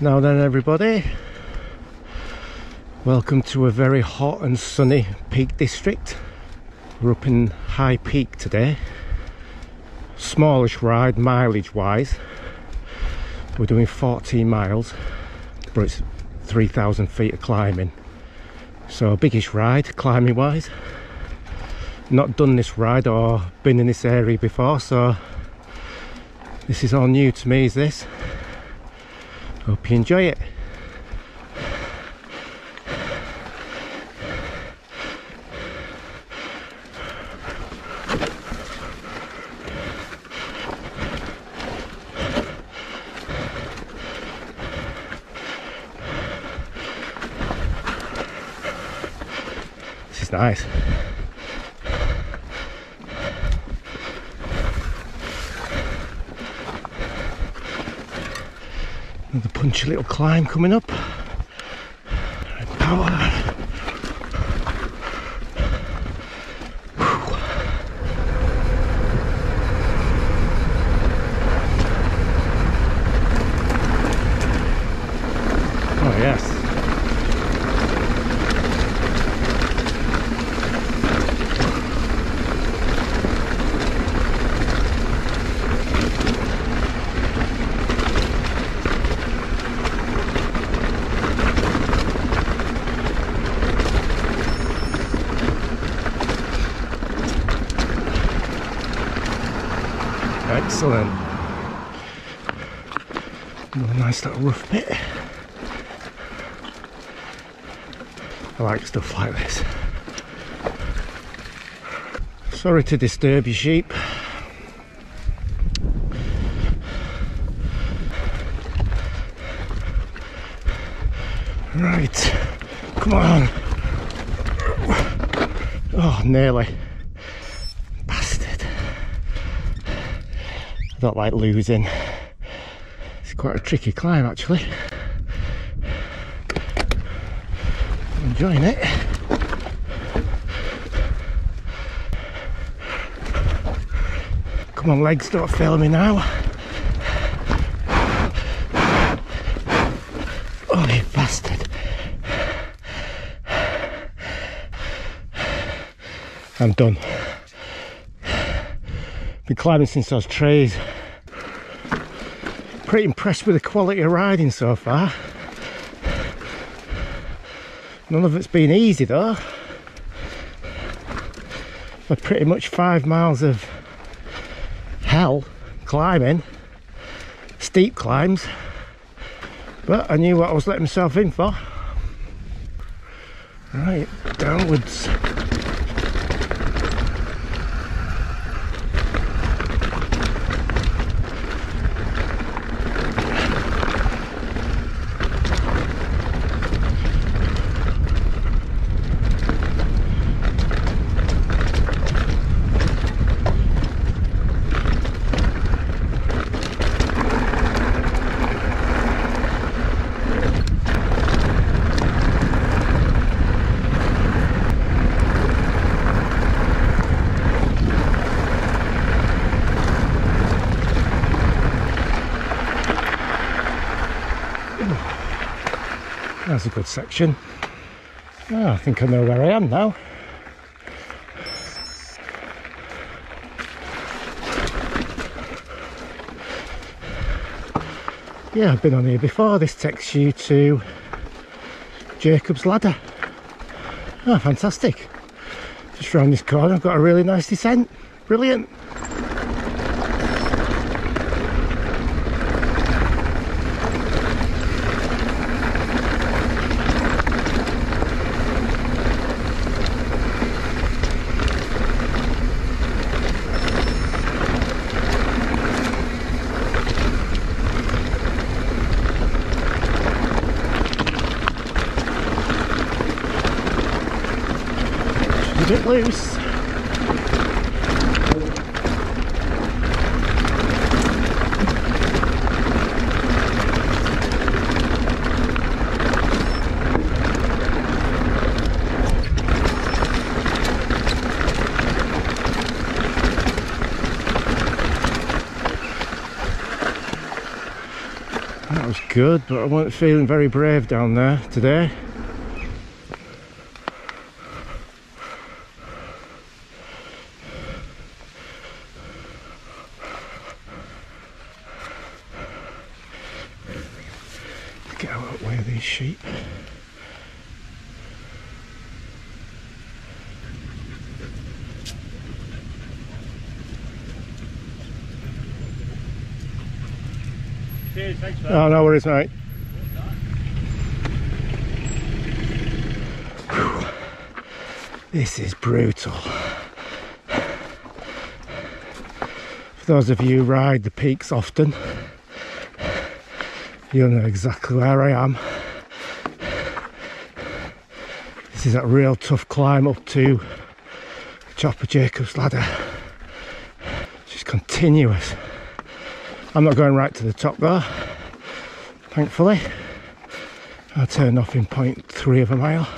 Now then everybody, welcome to a very hot and sunny Peak District. We're up in High Peak today. Smallish ride mileage wise. We're doing 14 miles, but it's 3,000 feet of climbing. So a biggish ride climbing wise. Not done this ride or been in this area before, so this is all new to me is this. Hope you enjoy it. This is nice. Another punchy little climb coming up. Excellent. Another nice little rough bit. I like stuff like this. Sorry to disturb you sheep. Right, come on. Oh, nearly. Bastard. I don't like losing. It's quite a tricky climb actually. enjoying it. Come on legs, don't fail me now. Oh you bastard. I'm done. Been climbing since was trays. Pretty impressed with the quality of riding so far. None of it's been easy though. But pretty much five miles of hell climbing, steep climbs. But I knew what I was letting myself in for. Right, downwards. That's a good section. Oh, I think I know where I am now. Yeah, I've been on here before. This takes you to Jacob's Ladder. Oh, fantastic. Just round this corner, I've got a really nice descent. Brilliant. Get it loose. That was good, but I wasn't feeling very brave down there today. Cheers, thanks for Oh, no worries, mate. This is brutal. For those of you who ride the peaks often, you'll know exactly where I am. This is a real tough climb up to Chopper Jacob's ladder. It's Just continuous. I'm not going right to the top though, thankfully. I turned off in 0.3 of a mile.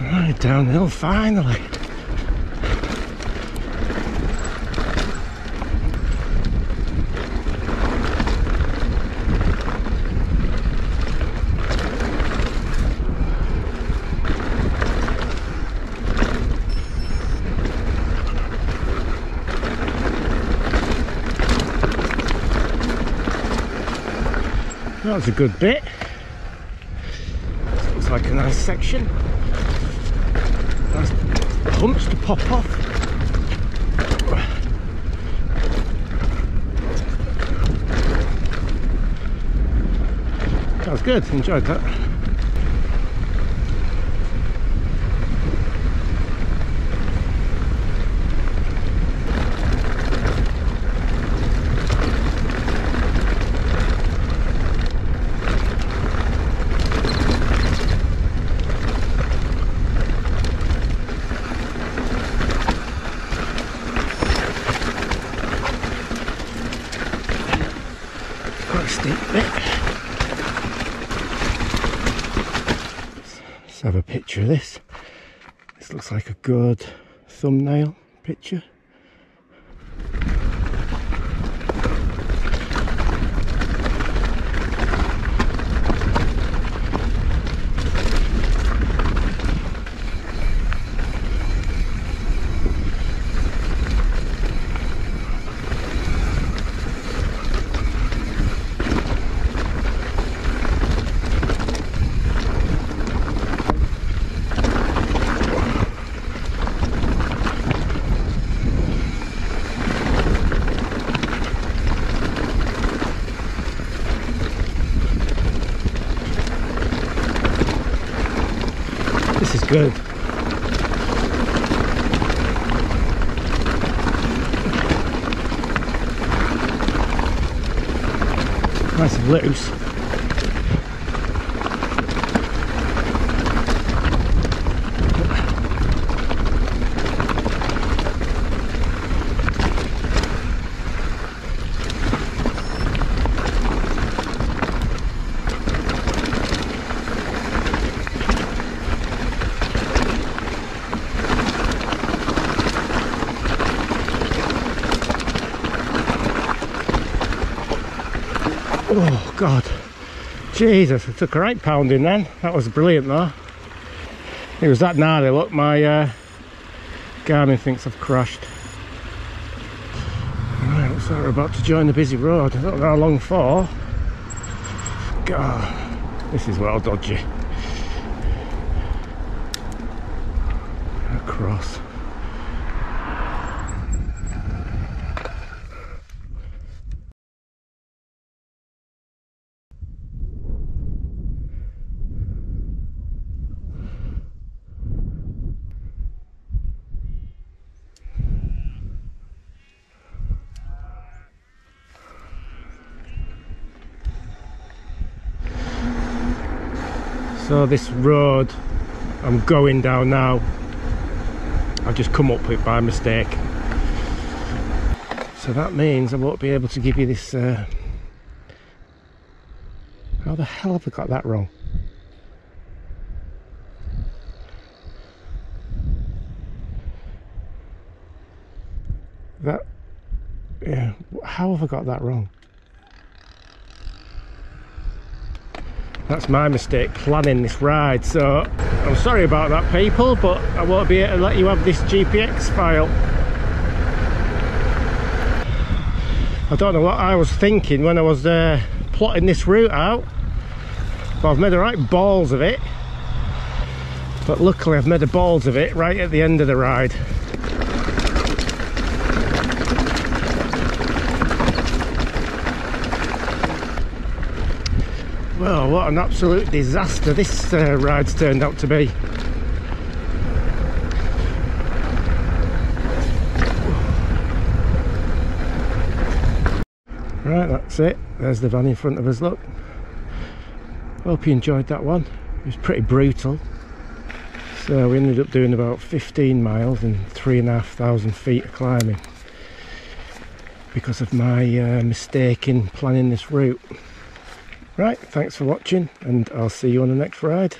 Right, downhill finally. Was a good bit. Looks like a nice section. Nice humps to pop off. That was good, enjoyed that. Bit. Let's have a picture of this. This looks like a good thumbnail picture. This is good. Nice and loose. Oh God, Jesus! I took a right pounding then. That was brilliant though. It was that gnarly. Look, my uh, Garmin thinks I've crashed. Right, looks like we're about to join the busy road. I don't know how long for. God, this is well dodgy. Across. so this road I'm going down now. I've just come up it by mistake. So that means I won't be able to give you this uh... how the hell have I got that wrong? That yeah how have I got that wrong? That's my mistake planning this ride, so I'm sorry about that people, but I won't be able to let you have this GPX file. I don't know what I was thinking when I was uh, plotting this route out, but I've made the right balls of it. But luckily I've made the balls of it right at the end of the ride. Well, what an absolute disaster this uh, ride's turned out to be. Right, that's it. There's the van in front of us, look. Hope you enjoyed that one. It was pretty brutal. So we ended up doing about 15 miles and three and a half thousand feet of climbing because of my uh, mistake in planning this route. Right, thanks for watching and I'll see you on the next ride.